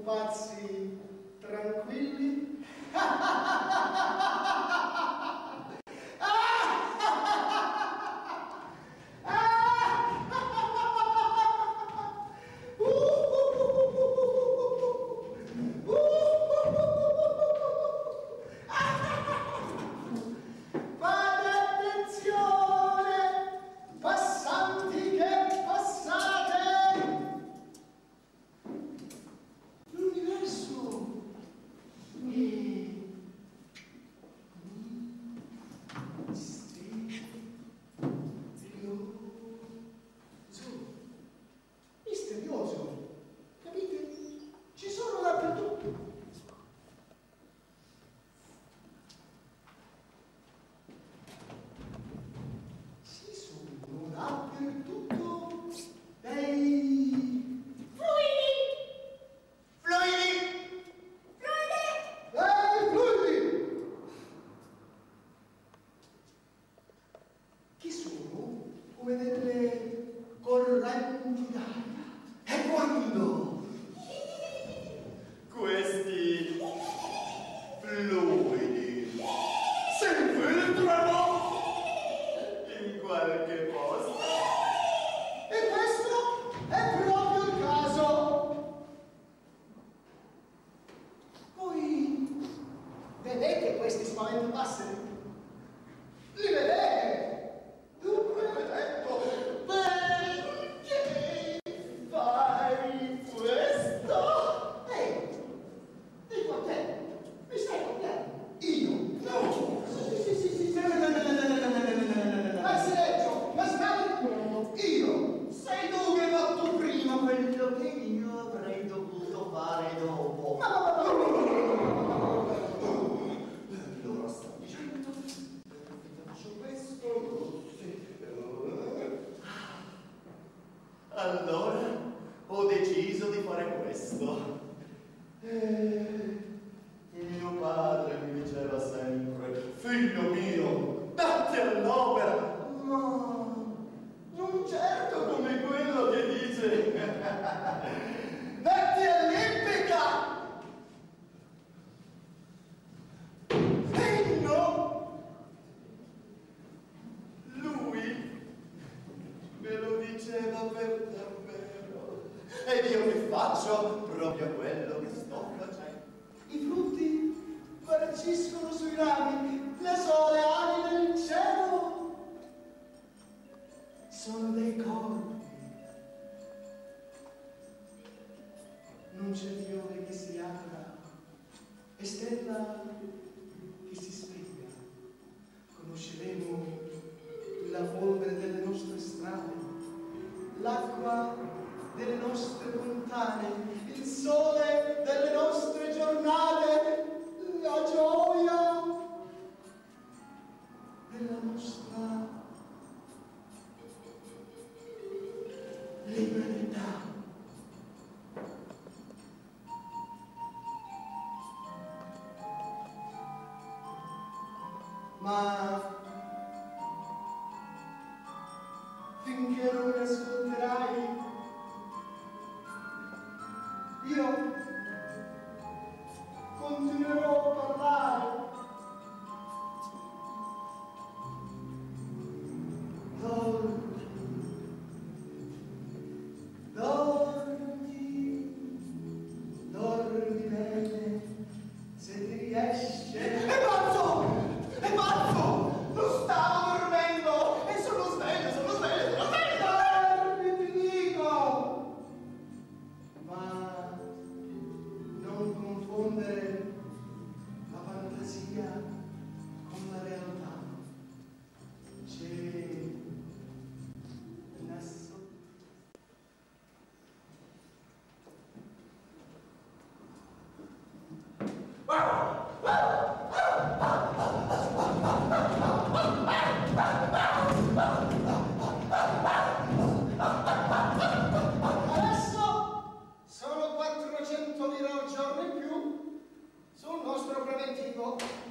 ocupați give us a personal, a personal. per davvero. Ed io mi faccio proprio quello che sto facendo. I frutti marciscono sui rami, le sole ali del cielo. Sono dei corpi. Non c'è fiore che si apra e stella ma finché non riascolterai Thank you.